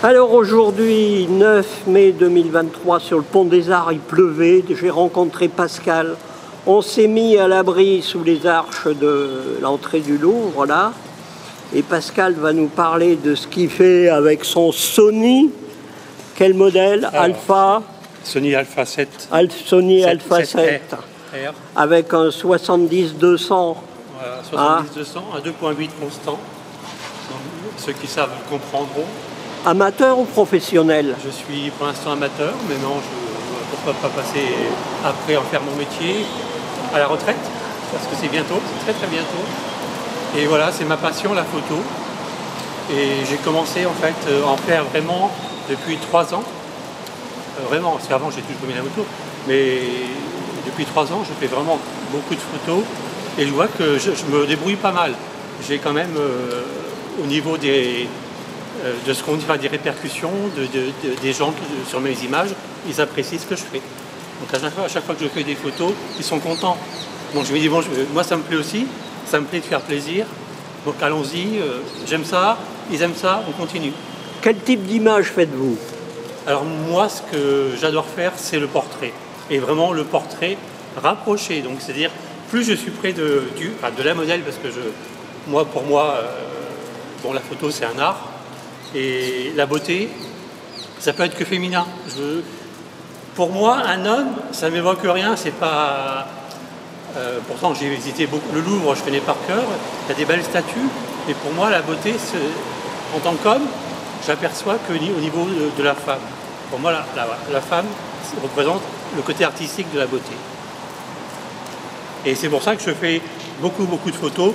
Alors aujourd'hui, 9 mai 2023, sur le pont des Arts, il pleuvait. J'ai rencontré Pascal. On s'est mis à l'abri sous les arches de l'entrée du Louvre, là. Et Pascal va nous parler de ce qu'il fait avec son Sony. Quel modèle? Alpha? Sony Alpha 7. Sony Alpha 7. Avec un 70-200. Voilà, 70-200, un 2.8 constant. ceux qui savent comprendront. Amateur ou professionnel? Je suis pour l'instant amateur, mais non, je pourquoi pas passer après en faire mon métier à la retraite, parce que c'est bientôt, c'est très très bientôt. Et voilà, c'est ma passion, la photo. Et j'ai commencé en fait à en faire vraiment depuis trois ans. Euh, vraiment, parce qu'avant j'ai toujours mis la photo, mais depuis trois ans je fais vraiment beaucoup de photos et je vois que je, me débrouille pas mal. J'ai quand même euh, au niveau des, euh, de ce qu'on dit, des répercussions des gens sur mes images, ils apprécient ce que je fais. Donc à chaque, fois, à chaque fois que je fais des photos, ils sont contents. Donc je me dis, bon, moi ça me plaît aussi, ça me plaît de faire plaisir. Donc allons-y, euh, j'aime ça, ils aiment ça, on continue. Quel type d'image faites-vous? Alors moi, ce que j'adore faire, c'est le portrait. Et vraiment le portrait rapproché. Donc c'est-à-dire, plus je suis près de, du, de la modèle, parce que je, moi, pour moi, euh, bon, la photo c'est un art, et la beauté, ça peut être que féminin. pour moi, un homme, ça ne m'évoque rien, c'est pas. Euh, pourtant, j'ai visité beaucoup le Louvre, je connais par cœur, il y a des belles statues, mais pour moi, la beauté, en tant qu'homme, j'aperçois qu'au niveau de, la femme. Pour moi, la, femme représente le côté artistique de la beauté. Et c'est pour ça que je fais beaucoup, beaucoup de photos.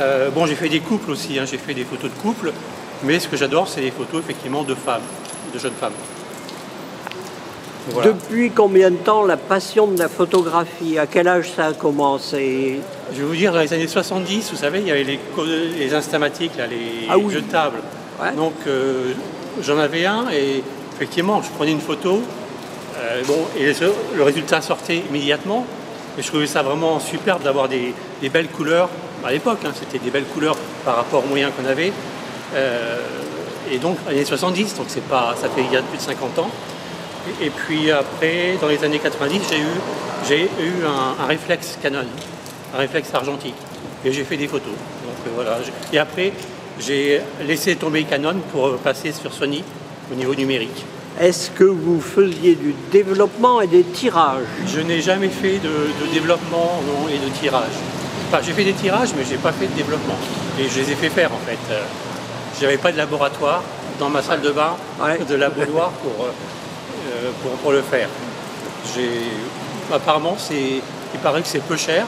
Euh, bon, j'ai fait des couples aussi, hein. j'ai fait des photos de couples, mais ce que j'adore, c'est les photos effectivement de femmes, de jeunes femmes. Depuis combien de temps la passion de la photographie? À quel âge ça a commencé? Je vais vous dire, dans les années 70, vous savez, il y avait les, les instamatiques, là, les ah jeux de table. Donc euh, j'en avais un et effectivement, je prenais une photo euh, bon, et le résultat sortait immédiatement. Et je trouvais ça vraiment superbe d'avoir des, belles couleurs. À l'époque, hein, c'était des belles couleurs par rapport aux moyens qu'on avait. Euh, et donc, années 70, donc c'est pas, ça fait il y a plus de 50 ans. Et, puis après, dans les années 90, j'ai eu, j'ai eu un, réflexe Canon, un réflexe argentique. Et j'ai fait des photos. Donc euh, voilà. Et après, j'ai laissé tomber Canon pour passer sur Sony au niveau numérique. Est-ce que vous faisiez du développement et des tirages? Je n'ai jamais fait de, développement et de tirage. Enfin, j'ai fait des tirages, mais je n'ai pas fait de développement. Et je les ai fait faire en fait. J'avais pas de laboratoire dans ma salle de bain de laboratoire pour, euh, euh, pour, pour, le faire. Apparemment, il paraît que c'est peu cher,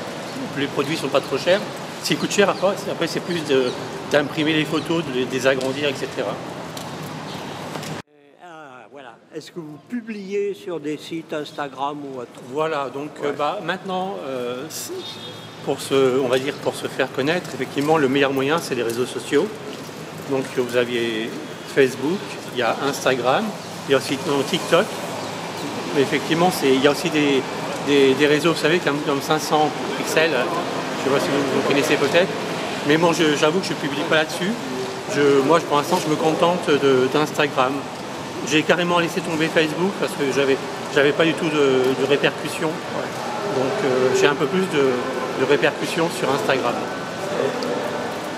les produits sont pas trop chers. S'ils coûtent cher, après, après c'est plus d'imprimer les photos, de les agrandir, etc. Ah, voilà. Est-ce que vous publiez sur des sites Instagram ou autre? Voilà, donc euh, bah, maintenant, pour se, on va dire pour se faire connaître, effectivement, le meilleur moyen, c'est les réseaux sociaux. Donc vous aviez Facebook, il y a Instagram, il y a aussi TikTok. Mais effectivement, il y a aussi des, réseaux, vous savez, comme, 500 pixels, je ne sais pas si vous, connaissez peut-être. Mais moi, j'avoue que je ne publie pas là-dessus. moi, pour l'instant, je me contente d'Instagram. J'ai carrément laissé tomber Facebook parce que j'avais n'avais pas du tout de, répercussions. Donc euh, j'ai un peu plus de, de répercussions sur Instagram.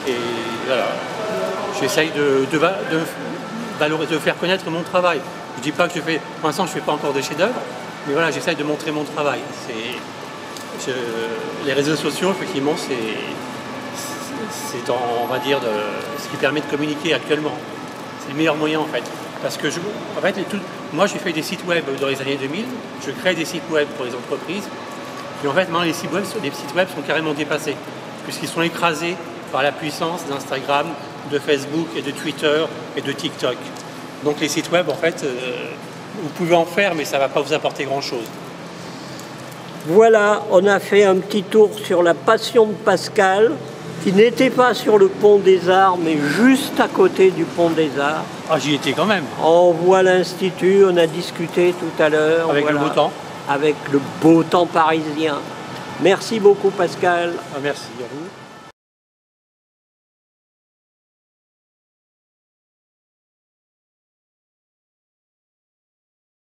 Et voilà j'essaye de, de, faire connaître mon travail. Je dis pas que je fais, pour l'instant je ne fais pas encore de chef-d'œuvre, mais voilà, j'essaye de montrer mon travail. Les réseaux sociaux, effectivement, c'est, on va dire, ce qui permet de communiquer actuellement. C'est le meilleur moyen en fait. Parce que en fait, moi j'ai fait des sites web dans les années 2000, je crée des sites web pour les entreprises, et en fait maintenant les sites web, les sites web sont carrément dépassés, puisqu'ils sont écrasés par la puissance d'Instagram, de Facebook et de Twitter et de TikTok. Donc les sites web, en fait, euh, vous pouvez en faire, mais ça ne va pas vous apporter grand-chose. Voilà, on a fait un petit tour sur la passion de Pascal, qui n'était pas sur le pont des Arts, mais juste à côté du pont des Arts. Ah, j'y étais quand même. On voit l'Institut, on a discuté tout à l'heure. Avec le beau temps. Avec le beau temps parisien. Merci beaucoup Pascal. Ah, merci à vous.